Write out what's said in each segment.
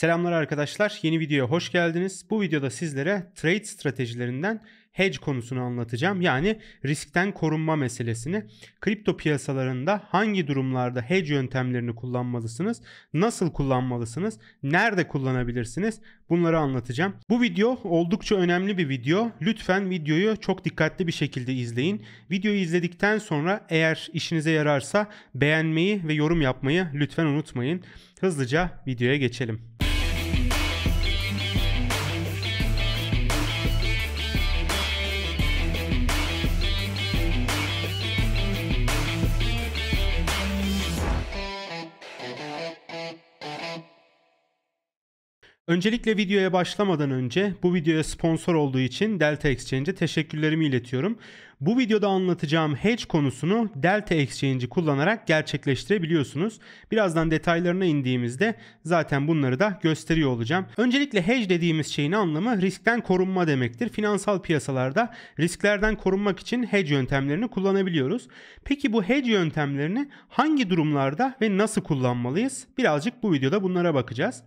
Selamlar arkadaşlar. Yeni videoya hoş geldiniz. Bu videoda sizlere trade stratejilerinden hedge konusunu anlatacağım. Yani riskten korunma meselesini. Kripto piyasalarında hangi durumlarda hedge yöntemlerini kullanmalısınız? Nasıl kullanmalısınız? Nerede kullanabilirsiniz? Bunları anlatacağım. Bu video oldukça önemli bir video. Lütfen videoyu çok dikkatli bir şekilde izleyin. Videoyu izledikten sonra eğer işinize yararsa beğenmeyi ve yorum yapmayı lütfen unutmayın. Hızlıca videoya geçelim. Öncelikle videoya başlamadan önce bu videoya sponsor olduğu için Delta Exchange'e teşekkürlerimi iletiyorum. Bu videoda anlatacağım hedge konusunu Delta Exchange'i kullanarak gerçekleştirebiliyorsunuz. Birazdan detaylarına indiğimizde zaten bunları da gösteriyor olacağım. Öncelikle hedge dediğimiz şeyin anlamı riskten korunma demektir. Finansal piyasalarda risklerden korunmak için hedge yöntemlerini kullanabiliyoruz. Peki bu hedge yöntemlerini hangi durumlarda ve nasıl kullanmalıyız? Birazcık bu videoda bunlara bakacağız.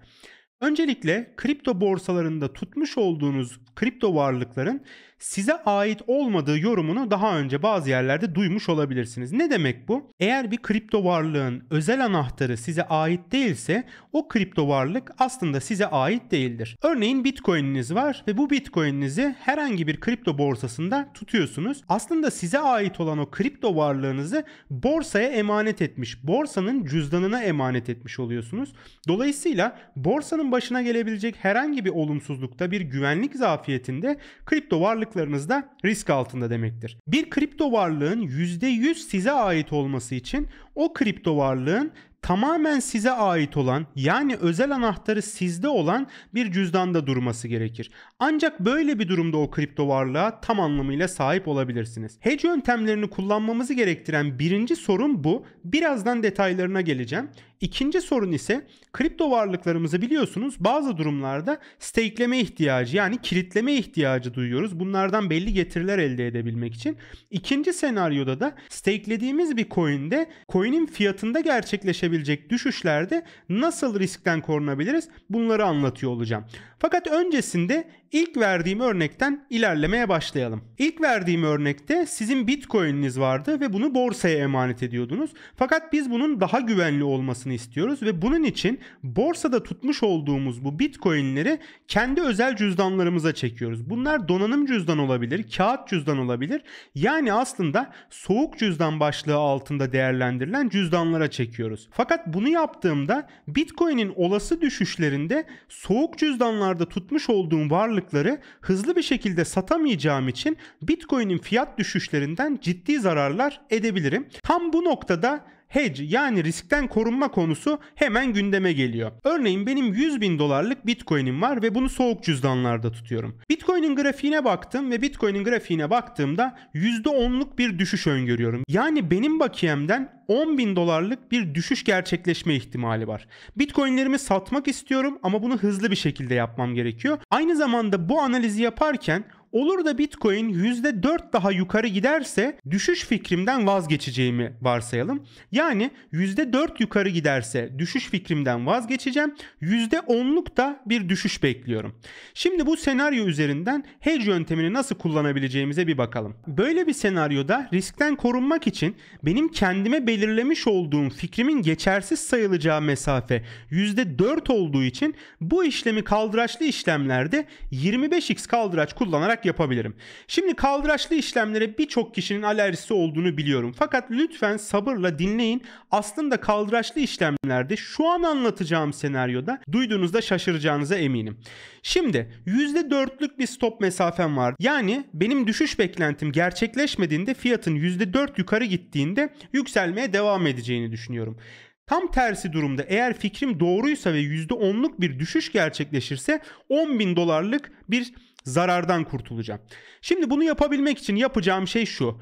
Öncelikle kripto borsalarında tutmuş olduğunuz kripto varlıkların size ait olmadığı yorumunu daha önce bazı yerlerde duymuş olabilirsiniz. Ne demek bu? Eğer bir kripto varlığın özel anahtarı size ait değilse o kripto varlık aslında size ait değildir. Örneğin Bitcoin'iniz var ve bu Bitcoin'inizi herhangi bir kripto borsasında tutuyorsunuz. Aslında size ait olan o kripto varlığınızı borsaya emanet etmiş, borsanın cüzdanına emanet etmiş oluyorsunuz. Dolayısıyla borsanın başına gelebilecek herhangi bir olumsuzlukta bir güvenlik zafiyetinde kripto varlık varlıklarınız da risk altında demektir. Bir kripto varlığın %100 size ait olması için o kripto varlığın tamamen size ait olan yani özel anahtarı sizde olan bir cüzdanda durması gerekir. Ancak böyle bir durumda o kripto varlığa tam anlamıyla sahip olabilirsiniz. Hedge yöntemlerini kullanmamızı gerektiren birinci sorun bu. Birazdan detaylarına geleceğim. İkinci sorun ise kripto varlıklarımızı biliyorsunuz bazı durumlarda stakeleme ihtiyacı yani kilitleme ihtiyacı duyuyoruz. Bunlardan belli getiriler elde edebilmek için. İkinci senaryoda da stakelediğimiz bir coin'de coin'in fiyatında gerçekleşebilecek düşüşlerde nasıl riskten korunabiliriz bunları anlatıyor olacağım. Fakat öncesinde ilk verdiğim örnekten ilerlemeye başlayalım. İlk verdiğim örnekte sizin Bitcoin'iniz vardı ve bunu borsaya emanet ediyordunuz. Fakat biz bunun daha güvenli olmasını istiyoruz ve bunun için borsada tutmuş olduğumuz bu Bitcoin'leri kendi özel cüzdanlarımıza çekiyoruz. Bunlar donanım cüzdan olabilir, kağıt cüzdan olabilir. Yani aslında soğuk cüzdan başlığı altında değerlendirilen cüzdanlara çekiyoruz. Fakat bunu yaptığımda Bitcoin'in olası düşüşlerinde soğuk cüzdanlarda tutmuş olduğum varlıkları hızlı bir şekilde satamayacağım için Bitcoin'in fiyat düşüşlerinden ciddi zararlar edebilirim. Tam bu noktada hedge yani riskten korunma konusu hemen gündeme geliyor. Örneğin benim 100 bin dolarlık bitcoin'im var ve bunu soğuk cüzdanlarda tutuyorum. Bitcoin'in grafiğine baktım ve bitcoin'in grafiğine baktığımda %10'luk bir düşüş öngörüyorum. Yani benim bakiyemden 10 bin dolarlık bir düşüş gerçekleşme ihtimali var. Bitcoinlerimi satmak istiyorum ama bunu hızlı bir şekilde yapmam gerekiyor. Aynı zamanda bu analizi yaparken Olur da Bitcoin %4 daha yukarı giderse düşüş fikrimden vazgeçeceğimi varsayalım. Yani %4 yukarı giderse düşüş fikrimden vazgeçeceğim. %10'luk da bir düşüş bekliyorum. Şimdi bu senaryo üzerinden hedge yöntemini nasıl kullanabileceğimize bir bakalım. Böyle bir senaryoda riskten korunmak için benim kendime belirlemiş olduğum fikrimin geçersiz sayılacağı mesafe %4 olduğu için bu işlemi kaldıraçlı işlemlerde 25x kaldıraç kullanarak yapabilirim. Şimdi kaldıraçlı işlemlere birçok kişinin alerjisi olduğunu biliyorum. Fakat lütfen sabırla dinleyin. Aslında kaldıraçlı işlemlerde şu an anlatacağım senaryoda duyduğunuzda şaşıracağınıza eminim. Şimdi %4'lük bir stop mesafem var. Yani benim düşüş beklentim gerçekleşmediğinde fiyatın %4 yukarı gittiğinde yükselmeye devam edeceğini düşünüyorum. Tam tersi durumda eğer fikrim doğruysa ve %10'luk bir düşüş gerçekleşirse 10 bin dolarlık bir zarardan kurtulacağım. Şimdi bunu yapabilmek için yapacağım şey şu.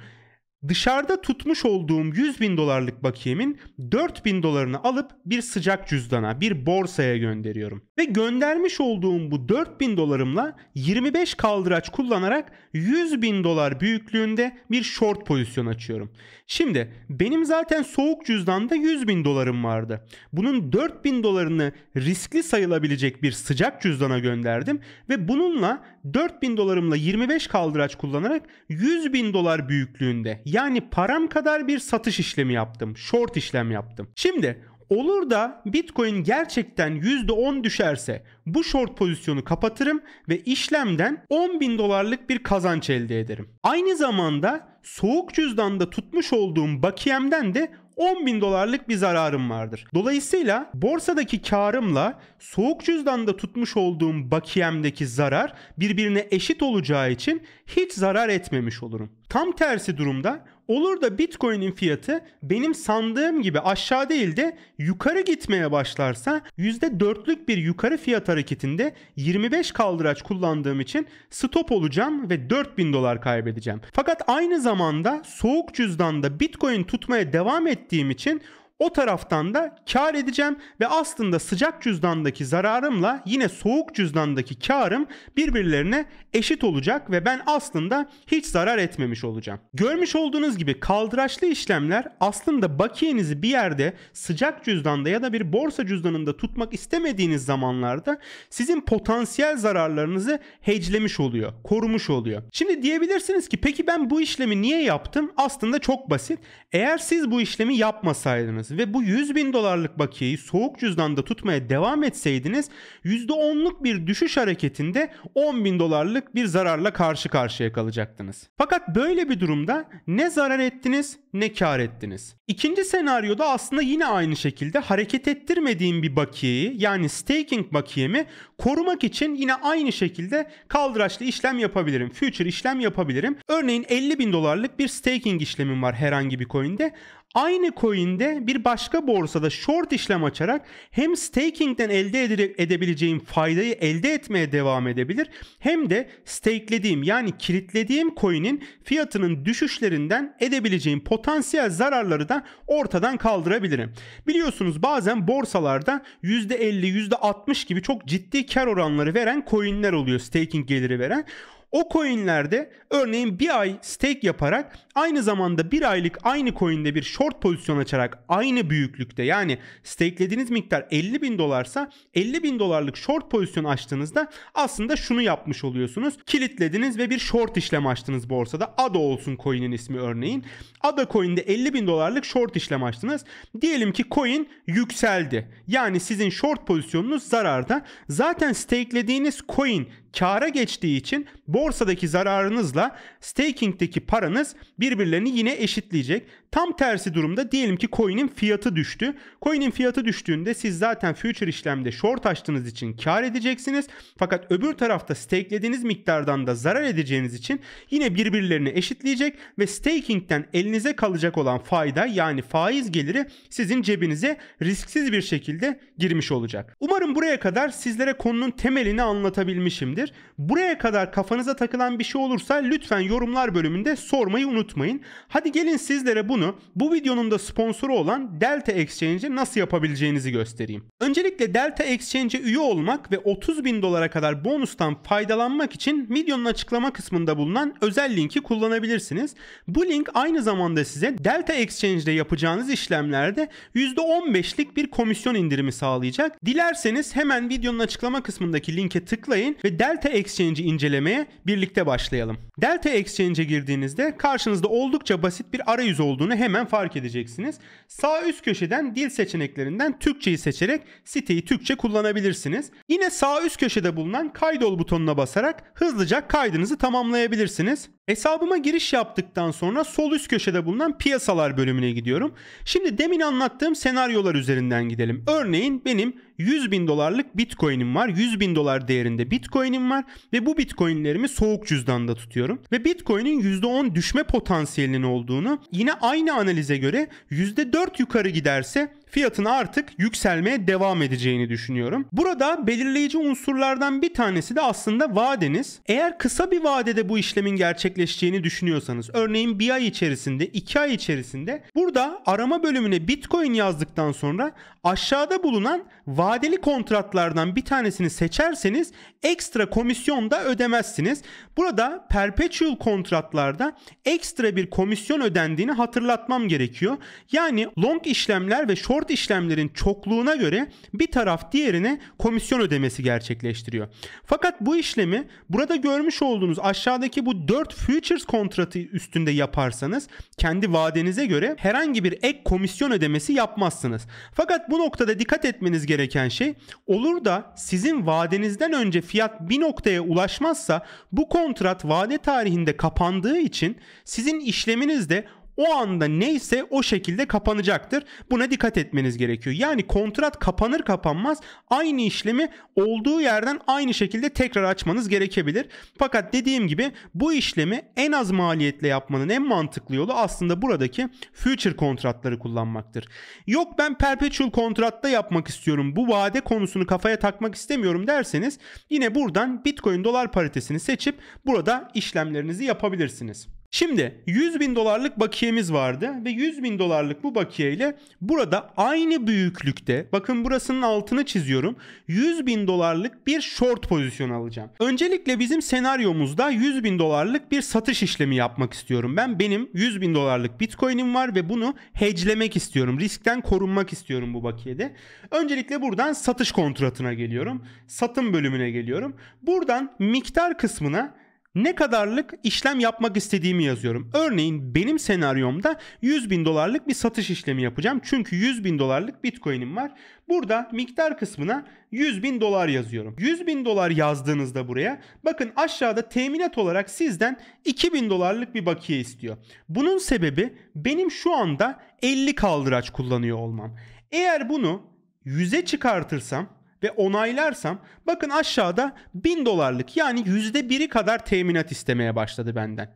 Dışarıda tutmuş olduğum 100 bin dolarlık bakiyemin 4 bin dolarını alıp bir sıcak cüzdana, bir borsaya gönderiyorum. Ve göndermiş olduğum bu 4 bin dolarımla 25 kaldıraç kullanarak 100 bin dolar büyüklüğünde bir short pozisyon açıyorum. Şimdi benim zaten soğuk cüzdanda 100 bin dolarım vardı. Bunun 4 bin dolarını riskli sayılabilecek bir sıcak cüzdana gönderdim ve bununla 4 bin dolarımla 25 kaldıraç kullanarak 100 bin dolar büyüklüğünde yani param kadar bir satış işlemi yaptım. Short işlem yaptım. Şimdi Olur da Bitcoin gerçekten %10 düşerse bu short pozisyonu kapatırım ve işlemden 10 bin dolarlık bir kazanç elde ederim. Aynı zamanda soğuk cüzdanda tutmuş olduğum bakiyemden de 10 bin dolarlık bir zararım vardır. Dolayısıyla borsadaki karımla soğuk cüzdanda tutmuş olduğum bakiyemdeki zarar birbirine eşit olacağı için hiç zarar etmemiş olurum. Tam tersi durumda olur da Bitcoin'in fiyatı benim sandığım gibi aşağı değil de yukarı gitmeye başlarsa %4'lük bir yukarı fiyat hareketinde 25 kaldıraç kullandığım için stop olacağım ve 4000 dolar kaybedeceğim. Fakat aynı zamanda soğuk cüzdanda Bitcoin tutmaya devam ettiğim için o taraftan da kar edeceğim ve aslında sıcak cüzdandaki zararımla yine soğuk cüzdandaki karım birbirlerine eşit olacak ve ben aslında hiç zarar etmemiş olacağım. Görmüş olduğunuz gibi kaldıraçlı işlemler aslında bakiyenizi bir yerde sıcak cüzdanda ya da bir borsa cüzdanında tutmak istemediğiniz zamanlarda sizin potansiyel zararlarınızı hedgelemiş oluyor, korumuş oluyor. Şimdi diyebilirsiniz ki peki ben bu işlemi niye yaptım? Aslında çok basit. Eğer siz bu işlemi yapmasaydınız ve bu 100 bin dolarlık bakiyeyi soğuk cüzdanda tutmaya devam etseydiniz %10'luk bir düşüş hareketinde 10 bin dolarlık bir zararla karşı karşıya kalacaktınız. Fakat böyle bir durumda ne zarar ettiniz ne kar ettiniz. İkinci senaryoda aslında yine aynı şekilde hareket ettirmediğim bir bakiyeyi yani staking bakiyemi korumak için yine aynı şekilde kaldıraçlı işlem yapabilirim. Future işlem yapabilirim. Örneğin 50 bin dolarlık bir staking işlemim var herhangi bir coin'de Aynı coin'de bir başka borsada short işlem açarak hem staking'den elde edebileceğim faydayı elde etmeye devam edebilir hem de stakelediğim yani kilitlediğim coin'in fiyatının düşüşlerinden edebileceğim potansiyel zararları da ortadan kaldırabilirim. Biliyorsunuz bazen borsalarda %50 %60 gibi çok ciddi kar oranları veren coin'ler oluyor staking geliri veren. O coinlerde örneğin bir ay stake yaparak aynı zamanda bir aylık aynı coinde bir short pozisyon açarak aynı büyüklükte yani stakelediğiniz miktar 50 bin dolarsa 50 bin dolarlık short pozisyon açtığınızda aslında şunu yapmış oluyorsunuz. Kilitlediniz ve bir short işlem açtınız borsada. ADA olsun coin'in ismi örneğin. ADA coin'de 50 bin dolarlık short işlem açtınız. Diyelim ki coin yükseldi. Yani sizin short pozisyonunuz zararda. Zaten stakelediğiniz coin kâra geçtiği için borsadaki zararınızla staking'deki paranız birbirlerini yine eşitleyecek. Tam tersi durumda diyelim ki coin'in fiyatı düştü. Coin'in fiyatı düştüğünde siz zaten future işlemde short açtığınız için kar edeceksiniz. Fakat öbür tarafta stakelediğiniz miktardan da zarar edeceğiniz için yine birbirlerini eşitleyecek ve staking'den elinize kalacak olan fayda yani faiz geliri sizin cebinize risksiz bir şekilde girmiş olacak. Umarım buraya kadar sizlere konunun temelini anlatabilmişimdir. Buraya kadar kafanıza takılan bir şey olursa lütfen yorumlar bölümünde sormayı unutmayın. Hadi gelin sizlere bunu bu videonun da sponsoru olan Delta Exchange'e nasıl yapabileceğinizi göstereyim. Öncelikle Delta Exchange'e üye olmak ve 30 bin dolara kadar bonustan faydalanmak için videonun açıklama kısmında bulunan özel linki kullanabilirsiniz. Bu link aynı zamanda size Delta Exchange'de yapacağınız işlemlerde %15'lik bir komisyon indirimi sağlayacak. Dilerseniz hemen videonun açıklama kısmındaki linke tıklayın ve Delta Exchange'i incelemeye birlikte başlayalım. Delta Exchange'e girdiğinizde karşınızda oldukça basit bir arayüz olduğunu hemen fark edeceksiniz. Sağ üst köşeden dil seçeneklerinden Türkçeyi seçerek siteyi Türkçe kullanabilirsiniz. Yine sağ üst köşede bulunan kaydol butonuna basarak hızlıca kaydınızı tamamlayabilirsiniz. Hesabıma giriş yaptıktan sonra sol üst köşede bulunan piyasalar bölümüne gidiyorum. Şimdi demin anlattığım senaryolar üzerinden gidelim. Örneğin benim 100 bin dolarlık bitcoin'im var. 100 bin dolar değerinde bitcoin'im var. Ve bu bitcoin'lerimi soğuk cüzdanda tutuyorum. Ve bitcoin'in %10 düşme potansiyelinin olduğunu yine aynı analize göre %4 yukarı giderse fiyatın artık yükselmeye devam edeceğini düşünüyorum. Burada belirleyici unsurlardan bir tanesi de aslında vadeniz. Eğer kısa bir vadede bu işlemin gerçekleşeceğini düşünüyorsanız örneğin bir ay içerisinde, iki ay içerisinde burada arama bölümüne Bitcoin yazdıktan sonra aşağıda bulunan vadeli kontratlardan bir tanesini seçerseniz ekstra komisyon da ödemezsiniz. Burada perpetual kontratlarda ekstra bir komisyon ödendiğini hatırlatmam gerekiyor. Yani long işlemler ve short işlemlerin çokluğuna göre bir taraf diğerine komisyon ödemesi gerçekleştiriyor. Fakat bu işlemi burada görmüş olduğunuz aşağıdaki bu 4 futures kontratı üstünde yaparsanız kendi vadenize göre herhangi bir ek komisyon ödemesi yapmazsınız. Fakat bu noktada dikkat etmeniz gereken şey olur da sizin vadenizden önce fiyat bir noktaya ulaşmazsa bu kontrat vade tarihinde kapandığı için sizin işleminiz de o anda neyse o şekilde kapanacaktır. Buna dikkat etmeniz gerekiyor. Yani kontrat kapanır kapanmaz aynı işlemi olduğu yerden aynı şekilde tekrar açmanız gerekebilir. Fakat dediğim gibi bu işlemi en az maliyetle yapmanın en mantıklı yolu aslında buradaki future kontratları kullanmaktır. Yok ben perpetual kontratta yapmak istiyorum. Bu vade konusunu kafaya takmak istemiyorum derseniz yine buradan Bitcoin dolar paritesini seçip burada işlemlerinizi yapabilirsiniz. Şimdi 100 bin dolarlık bakiyemiz vardı ve 100 bin dolarlık bu bakiye ile burada aynı büyüklükte bakın burasının altını çiziyorum 100 bin dolarlık bir short pozisyon alacağım. Öncelikle bizim senaryomuzda 100 bin dolarlık bir satış işlemi yapmak istiyorum. Ben benim 100 bin dolarlık bitcoin'im var ve bunu hedgelemek istiyorum. Riskten korunmak istiyorum bu bakiyede. Öncelikle buradan satış kontratına geliyorum. Satım bölümüne geliyorum. Buradan miktar kısmına ne kadarlık işlem yapmak istediğimi yazıyorum. Örneğin benim senaryomda 100 bin dolarlık bir satış işlemi yapacağım. Çünkü 100 bin dolarlık bitcoin'im var. Burada miktar kısmına 100 bin dolar yazıyorum. 100 bin dolar yazdığınızda buraya bakın aşağıda teminat olarak sizden 2000 dolarlık bir bakiye istiyor. Bunun sebebi benim şu anda 50 kaldıraç kullanıyor olmam. Eğer bunu 100'e çıkartırsam ve onaylarsam bakın aşağıda 1000 dolarlık yani %1'i kadar teminat istemeye başladı benden.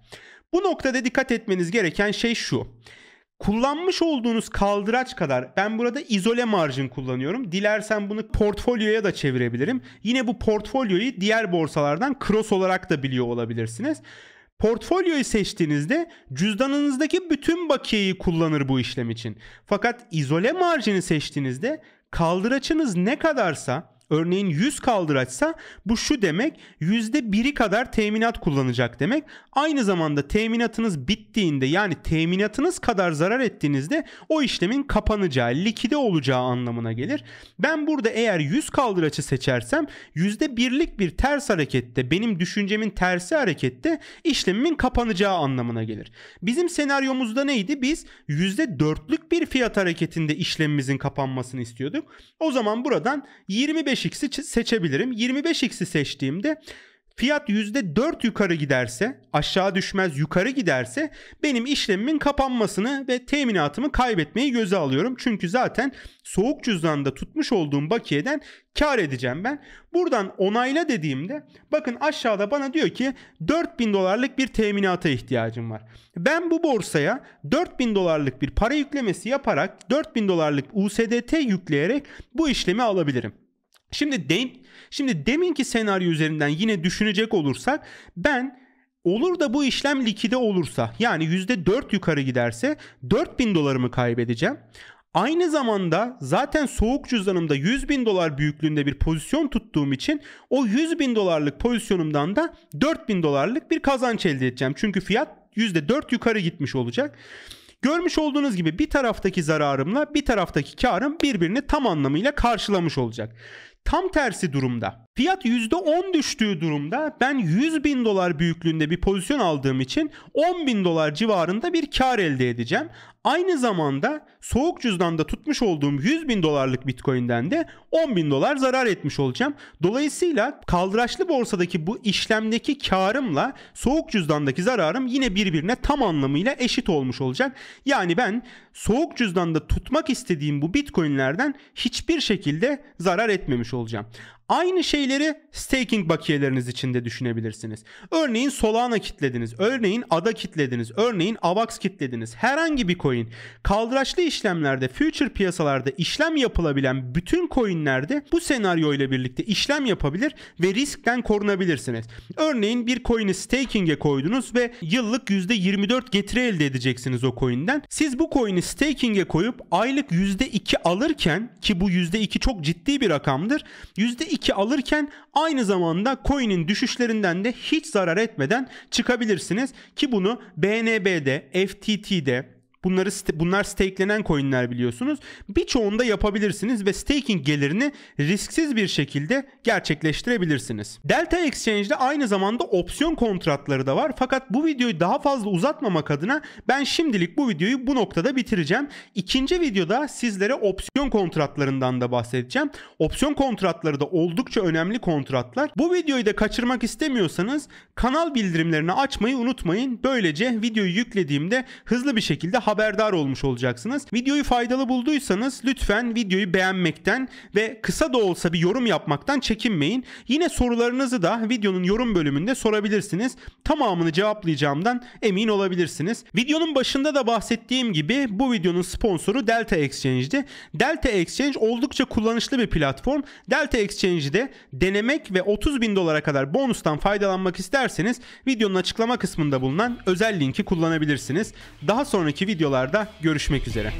Bu noktada dikkat etmeniz gereken şey şu. Kullanmış olduğunuz kaldıraç kadar ben burada izole marjin kullanıyorum. Dilersen bunu portfolyoya da çevirebilirim. Yine bu portfolyoyu diğer borsalardan cross olarak da biliyor olabilirsiniz. Portfolyoyu seçtiğinizde cüzdanınızdaki bütün bakiyeyi kullanır bu işlem için. Fakat izole marjini seçtiğinizde kaldıraçınız ne kadarsa Örneğin 100 kaldıraçsa bu şu demek %1'i kadar teminat kullanacak demek. Aynı zamanda teminatınız bittiğinde yani teminatınız kadar zarar ettiğinizde o işlemin kapanacağı, likide olacağı anlamına gelir. Ben burada eğer 100 kaldıraçı seçersem %1'lik bir ters harekette benim düşüncemin tersi harekette işlemimin kapanacağı anlamına gelir. Bizim senaryomuzda neydi? Biz %4'lük bir fiyat hareketinde işlemimizin kapanmasını istiyorduk. O zaman buradan 25 25x'i seçebilirim. 25x'i seçtiğimde fiyat %4 yukarı giderse aşağı düşmez yukarı giderse benim işlemimin kapanmasını ve teminatımı kaybetmeyi göze alıyorum. Çünkü zaten soğuk cüzdanda tutmuş olduğum bakiyeden kar edeceğim ben. Buradan onayla dediğimde bakın aşağıda bana diyor ki 4000 dolarlık bir teminata ihtiyacım var. Ben bu borsaya 4000 dolarlık bir para yüklemesi yaparak 4000 dolarlık USDT yükleyerek bu işlemi alabilirim. Şimdi dem şimdi deminki senaryo üzerinden yine düşünecek olursak ben olur da bu işlem likide olursa yani %4 yukarı giderse 4000 dolarımı kaybedeceğim. Aynı zamanda zaten soğuk cüzdanımda 100 bin dolar büyüklüğünde bir pozisyon tuttuğum için o 100 bin dolarlık pozisyonumdan da 4 bin dolarlık bir kazanç elde edeceğim. Çünkü fiyat %4 yukarı gitmiş olacak. Görmüş olduğunuz gibi bir taraftaki zararımla bir taraftaki karım birbirini tam anlamıyla karşılamış olacak. Tam tersi durumda. Fiyat %10 düştüğü durumda ben 100 bin dolar büyüklüğünde bir pozisyon aldığım için 10 bin dolar civarında bir kar elde edeceğim. Aynı zamanda soğuk cüzdanda tutmuş olduğum 100 bin dolarlık bitcoin'den de 10 bin dolar zarar etmiş olacağım. Dolayısıyla kaldıraçlı borsadaki bu işlemdeki karımla soğuk cüzdandaki zararım yine birbirine tam anlamıyla eşit olmuş olacak. Yani ben soğuk cüzdanda tutmak istediğim bu bitcoin'lerden hiçbir şekilde zarar etmemiş olacağım. Aynı şeyleri staking bakiyeleriniz için de düşünebilirsiniz. Örneğin Solana kitlediniz, örneğin ADA kitlediniz, örneğin AVAX kitlediniz. Herhangi bir coin kaldıraçlı işlemlerde, future piyasalarda işlem yapılabilen bütün coinlerde bu senaryo ile birlikte işlem yapabilir ve riskten korunabilirsiniz. Örneğin bir coin'i staking'e koydunuz ve yıllık %24 getiri elde edeceksiniz o coin'den. Siz bu coin'i staking'e koyup aylık %2 alırken ki bu %2 çok ciddi bir rakamdır. %2 alırken aynı zamanda coin'in düşüşlerinden de hiç zarar etmeden çıkabilirsiniz. Ki bunu BNB'de, FTT'de, Bunları bunlar stakelenen coinler biliyorsunuz. Birçoğunda yapabilirsiniz ve staking gelirini risksiz bir şekilde gerçekleştirebilirsiniz. Delta Exchange'de aynı zamanda opsiyon kontratları da var. Fakat bu videoyu daha fazla uzatmamak adına ben şimdilik bu videoyu bu noktada bitireceğim. İkinci videoda sizlere opsiyon kontratlarından da bahsedeceğim. Opsiyon kontratları da oldukça önemli kontratlar. Bu videoyu da kaçırmak istemiyorsanız kanal bildirimlerini açmayı unutmayın. Böylece videoyu yüklediğimde hızlı bir şekilde haber haberdar olmuş olacaksınız. Videoyu faydalı bulduysanız lütfen videoyu beğenmekten ve kısa da olsa bir yorum yapmaktan çekinmeyin. Yine sorularınızı da videonun yorum bölümünde sorabilirsiniz. Tamamını cevaplayacağımdan emin olabilirsiniz. Videonun başında da bahsettiğim gibi bu videonun sponsoru Delta Exchange'di. Delta Exchange oldukça kullanışlı bir platform. Delta Exchange'de denemek ve 30 bin dolara kadar bonustan faydalanmak isterseniz videonun açıklama kısmında bulunan özel linki kullanabilirsiniz. Daha sonraki video videolarda görüşmek üzere.